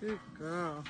Good girl.